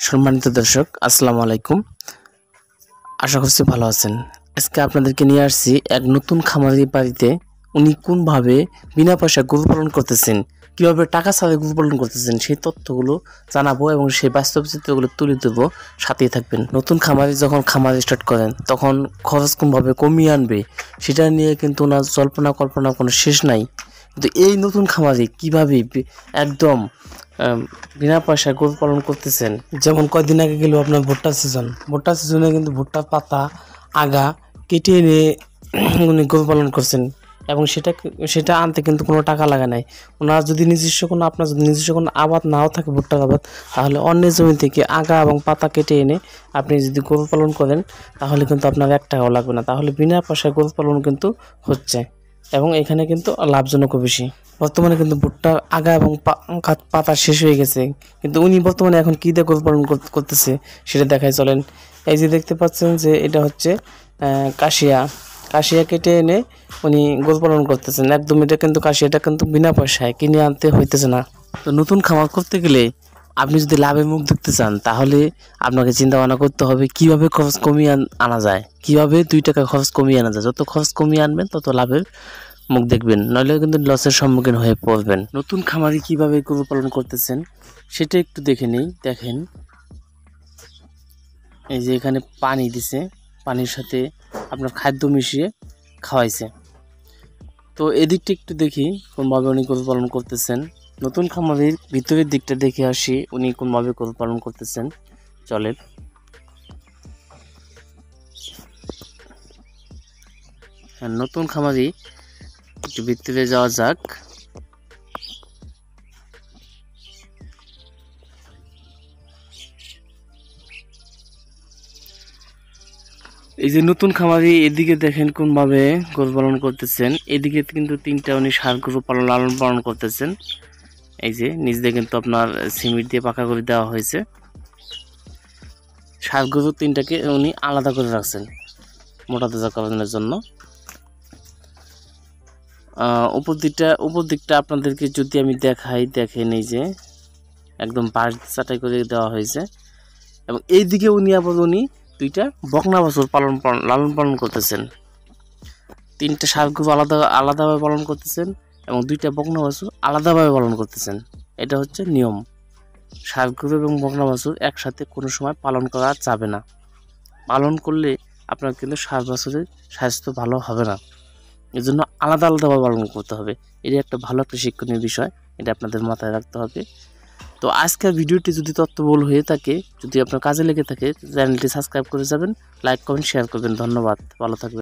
সম্মানিত দর্শক, আসসালামু আলাইকুম। আশা করছি ভালো আছেন। আজকে আপনাদেরকে নিয়ে আসছি এক নতুন খামারি বাড়িতে উনি কোনভাবে বিনা পয়সা গরু পালন করতেছেন, কীভাবে টাকা ছাড়া গরু পালন করতেছেন, সেই তথ্যগুলো জানাব এবং সেই বাস্তব চিত্রগুলো তুলে দেবো সাথেই থাকবেন। নতুন খামারি যখন খামার স্টার্ট করেন, তখন খরচ কোনভাবে কমিয়ে আনবে, সেটা নিয়ে কিন্তু ওনার জল্পনা কল্পনা কোনো শেষ নাই। কিন্তু এই নতুন খামারি কীভাবে একদম বিনা পয়সায় গরু পালন করতেছেন। যেমন কয়দিন আগে গেল আপনার ভুট্টা সিজন ভুট্টা সিজনে কিন্তু ভুট্টার পাতা, আগা কেটে এনে উনি গরু পালন করছেন। এবং সেটা সেটা আনতে কিন্তু কোনো টাকা লাগে নাই। ওনার যদি নিজস্ব কোনো, আপনার যদি নিজস্ব কোনো আবাদ নাও থাকে ভুট্টার আবাদ, তাহলে অন্য জমি থেকে আগা এবং পাতা কেটে এনে আপনি যদি গরু পালন করেন, তাহলে কিন্তু আপনার এক টাকাও লাগবে না। তাহলে বিনা পয়সায় গরু পালন কিন্তু হচ্ছে। এবং এখানে কিন্তু লাভজনকও বেশি। বর্তমানে কিন্তু ভুট্টার আগা এবং পাতা শেষ হয়ে গেছে। কিন্তু উনি বর্তমানে এখন কী দিয়ে পালন করতেছে সেটা দেখাই চলেন। এই যে দেখতে পাচ্ছেন যে এটা হচ্ছে কাশিয়া। কাশিয়া কেটে এনে উনি গরু পালন করতেছেন। একদম এটা কিন্তু কাশিয়াটা কিন্তু বিনা পয়সায় কিনে আনতে হইতেছে না। তো নতুন খামার করতে গেলে আপনি যদি লাভের মুখ দেখতে চান, তাহলে আপনাকে চিন্তা ভাবনা করতে হবে, কীভাবে খরচ কমিয়ে আনা যায়? কীভাবে দুই টাকা খরচ কমিয়ে আনা যায়? যত খরচ কমিয়ে আনবেন, তত লাভের মুখ দেখবেন। নইলে কিন্তু লসের সম্মুখীন হয়ে পড়বেন। নতুন খামারি কীভাবে গরু পালন করতেছেন, সেটা একটু দেখে নেই। দেখেন, এই যে এখানে পানি দিছে, পানির সাথে আপনার খাদ্য মিশিয়ে খাওয়াইছে। তো এদিকটা একটু দেখি, কোনভাবে উনি গরু পালন করতেছেন। নতুন খামারির ভিতরের দিকটা দেখে আসি, উনি কোনভাবে গরু পালন করতেছেন। চলেন। হ্যাঁ নতুন খামারি, একটু ভিতরে যাওয়া যাক। এই যে নতুন খামারি, এদিকে দেখেন কোনভাবে গরু পালন করতেছেন। এদিকে কিন্তু তিনটা উনি সার গরু পালন, লালন পালন করতেছেন। এই যে, নিচ দিয়ে কিন্তু আপনার সিমেন্ট দিয়ে পাকা করে দেওয়া হয়েছে। সার গরু তিনটাকে উনি আলাদা করে রাখছেন মোটা তাজা করানোর জন্য। উপর দিকটা উপর দিকটা আপনাদেরকে যদি আমি দেখাই, দেখেন এই যে, একদম বাঁশ চাটাই করে দেওয়া হয়েছে। এবং এই দিকে উনি আবার উনি দুইটা বকনা বছর পালন পালন- লালন পালন করতেছেন। তিনটা গরু আলাদা, আলাদাভাবে পালন করতেছেন। এবং দুইটা বকনা বাছুর আলাদাভাবে পালন করতেছেন। এটা হচ্ছে নিয়ম। ষাট গরু এবং বকনা বাছুর একসাথে কোনো সময় পালন করা যাবে না। পালন করলে আপনার কিন্তু ষাট বছরের স্বাস্থ্য ভালো হবে না। এর জন্য আলাদা আলাদাভাবে পালন করতে হবে। এটা একটা ভালো একটা শিক্ষণীয় বিষয়। এটা আপনাদের মাথায় রাখতে হবে। তো আজকের ভিডিওটি যদি তথ্যবহুল হয়ে থাকে, যদি আপনার কাজে লেগে থাকে, চ্যানেলটি সাবস্ক্রাইব করে যাবেন, লাইক, কমেন্ট, শেয়ার করবেন। ধন্যবাদ। ভালো থাকবেন।